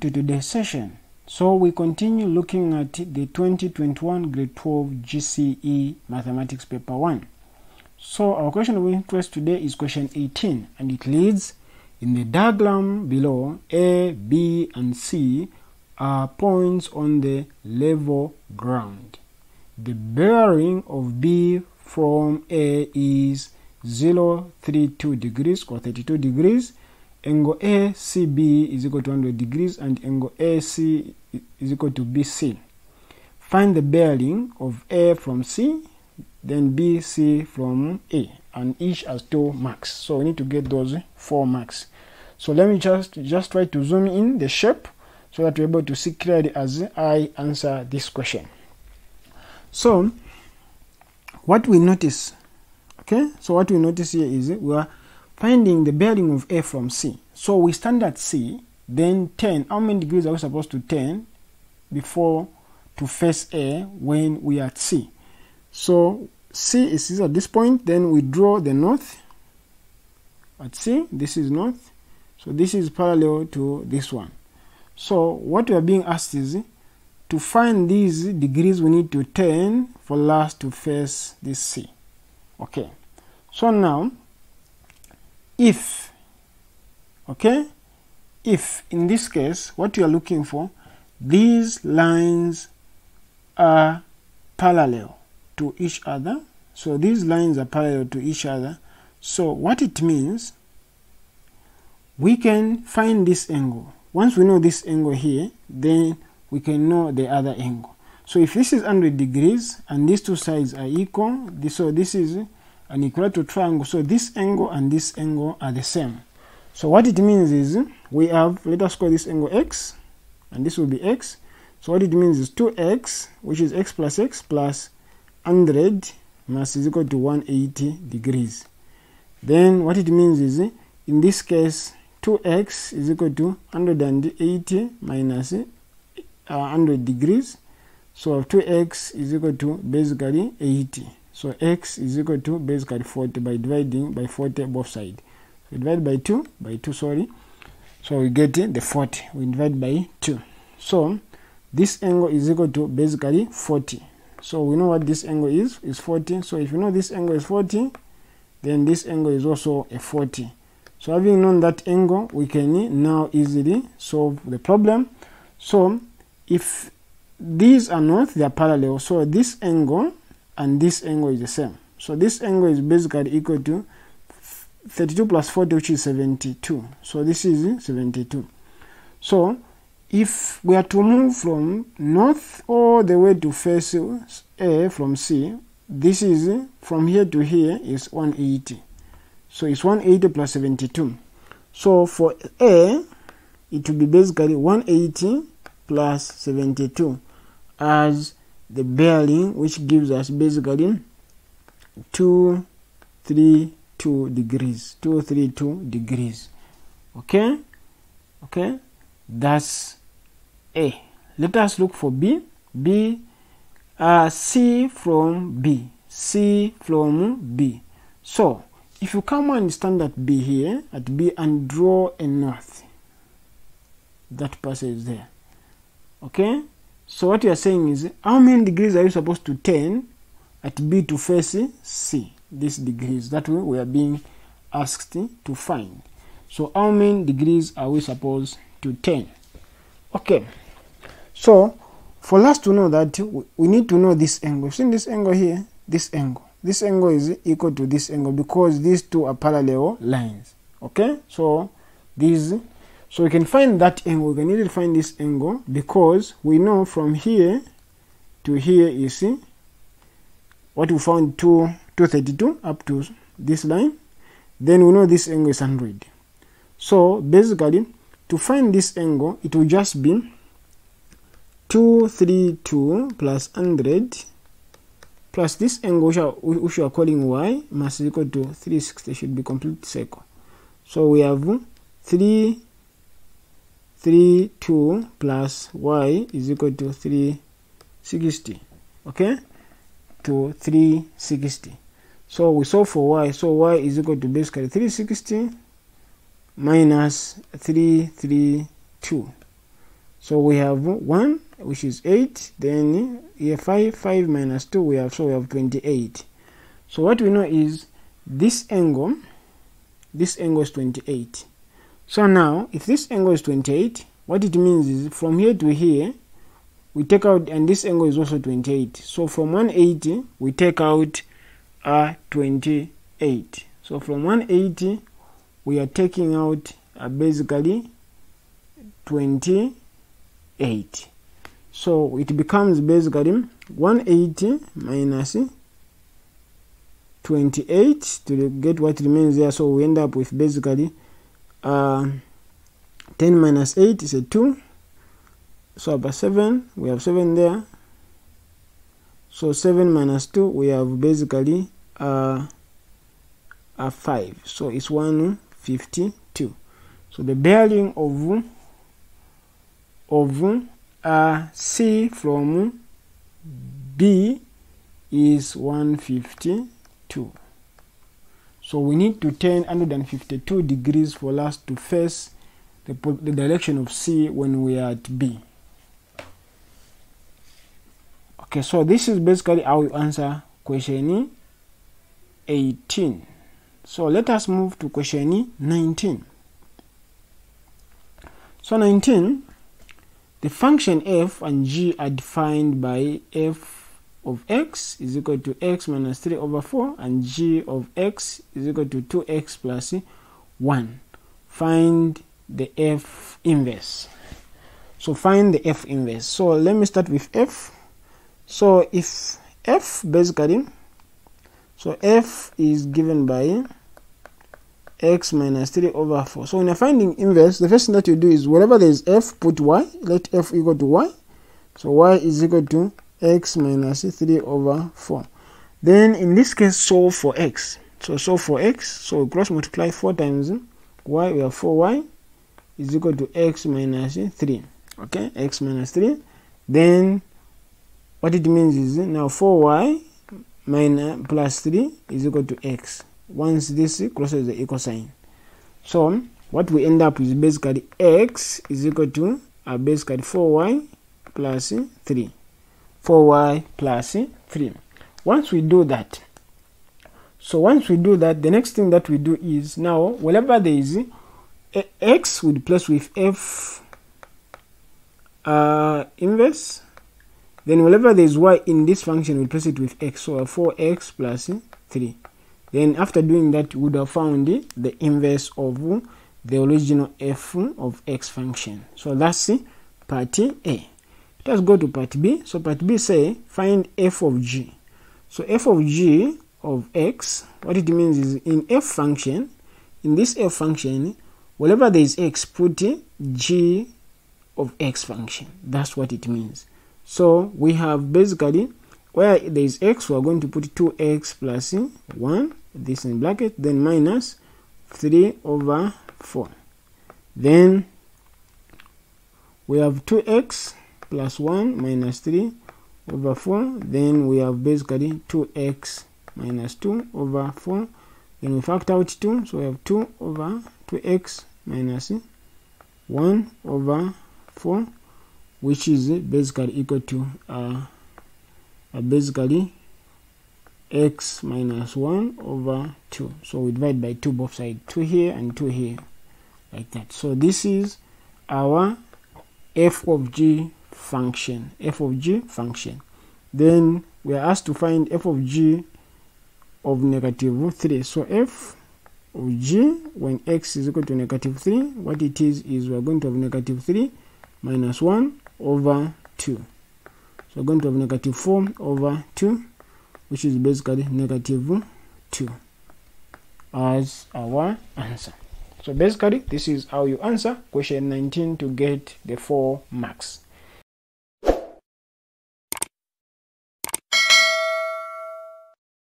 To today's session. So we continue looking at the 2021 grade 12 GCE mathematics paper 1. So our question of interest today is question 18 and it reads in the diagram below A, B and C are points on the level ground. The bearing of B from A is 032 degrees or 32 degrees angle ACB is equal to 100 degrees and angle AC is equal to BC. Find the bearing of A from C, then BC from A, and each has two marks. So we need to get those four marks. So let me just just try to zoom in the shape so that we're able to see clearly as I answer this question. So what we notice, okay? So what we notice here is we are finding the bearing of A from C. So we stand at C, then turn. How many degrees are we supposed to turn before to face A when we are at C? So C is at this point, then we draw the north at C. This is north. So this is parallel to this one. So what we are being asked is to find these degrees we need to turn for us to face this C. Okay. So now if okay? If in this case what you are looking for these lines are parallel to each other. So these lines are parallel to each other. So what it means we can find this angle. Once we know this angle here then we can know the other angle. So if this is 100 degrees and these two sides are equal this, so this is an equilateral triangle. So this angle and this angle are the same. So what it means is we have let us call this angle x and this will be x. So what it means is 2x which is x plus x plus 100 mass is equal to 180 degrees. Then what it means is in this case 2x is equal to 180 minus uh, 100 degrees. So 2x is equal to basically 80 so x is equal to basically 40 by dividing by 40 both sides. So divide by 2, by 2, sorry. So we get the 40. We divide by 2. So this angle is equal to basically 40. So we know what this angle is, is 40. So if you know this angle is 40, then this angle is also a 40. So having known that angle, we can now easily solve the problem. So if these are not, they are parallel. So this angle and this angle is the same. So this angle is basically equal to 32 plus 40 which is 72. So this is 72. So if we are to move from north all the way to face A from C, this is from here to here is 180. So it's 180 plus 72. So for A, it will be basically 180 plus 72 as the bearing which gives us basically 232 degrees. 232 degrees. Okay? Okay? That's a. Let us look for b. B uh, c from b. C from b. So if you come and stand at b here at b and draw a north that passes there. Okay so what you are saying is how many degrees are you supposed to turn at B to face C? These degrees. That way we are being asked to find. So how many degrees are we supposed to turn? Okay. So for us to know that we need to know this angle. See this angle here? This angle. This angle is equal to this angle because these two are parallel lines. Okay? So these so we can find that angle, we can easily find this angle because we know from here to here you see what we found 2, 232 up to this line. Then we know this angle is 100. So basically to find this angle it will just be 232 plus 100 plus this angle which we are calling y must equal to 360 should be complete circle. So we have 3 3 2 plus y is equal to 360 okay? To 360 so we solve for y. So y is equal to basically 360 minus 332 so we have 1 which is 8 then here 5 5 minus 2 we have so we have 28 so what we know is this angle this angle is 28 so now if this angle is 28 what it means is from here to here we take out and this angle is also 28 so from 180 we take out a 28 so from 180 we are taking out uh, basically 28 so it becomes basically 180 minus 28 to get what remains there. So we end up with basically uh, 10 minus 8 is a 2 so about 7 we have 7 there. So 7 minus 2 we have basically uh, a 5 so it's 152 so the bearing of of uh, C from B is 152 so we need to turn 152 degrees for us to face the, the direction of C when we are at B. Okay so this is basically how you answer question 18 so let us move to question 19 so 19 the function f and g are defined by f of x is equal to x minus 3 over 4 and g of x is equal to 2x plus 1 find the f inverse. So find the f inverse. So let me start with f. So if f basically so f is given by x minus 3 over 4 so when you're finding inverse the first thing that you do is wherever there is f put y. Let f equal to y. So y is equal to x minus 3 over 4 then in this case solve for x. So solve for x. So cross multiply 4 times y we have 4y is equal to x minus 3 okay x minus 3 then what it means is now 4y minus plus 3 is equal to x. Once this crosses the equal sign. So what we end up is basically x is equal to uh, basically 4y plus 3 4y plus 3 once we do that so once we do that the next thing that we do is now whenever there is x we replace with f uh, inverse then whenever there is y in this function, we replace it with x. So 4x plus 3. Then after doing that, we would have found the inverse of the original f of x function. So that's part A. Let us go to part B. So part B say find f of g. So f of g of x, what it means is in f function, in this f function, whenever there is x, put g of x function. That's what it means. So we have basically where there is x, we are going to put 2x plus 1, this in bracket, then minus 3 over 4. Then we have 2x plus 1 minus 3 over 4. Then we have basically 2x minus 2 over 4. Then we factor out 2, so we have 2 over 2x minus 1 over 4 which is basically equal to uh, uh, basically x minus 1 over 2 so we divide by 2 both sides 2 here and 2 here like that so this is our f of g function f of g function. Then we are asked to find f of g of negative 3 so f of g when x is equal to negative 3 what it is is we are going to have negative 3 minus 1 over 2 so we're going to have negative 4 over 2 which is basically negative 2 as our answer. So basically this is how you answer question 19 to get the 4 marks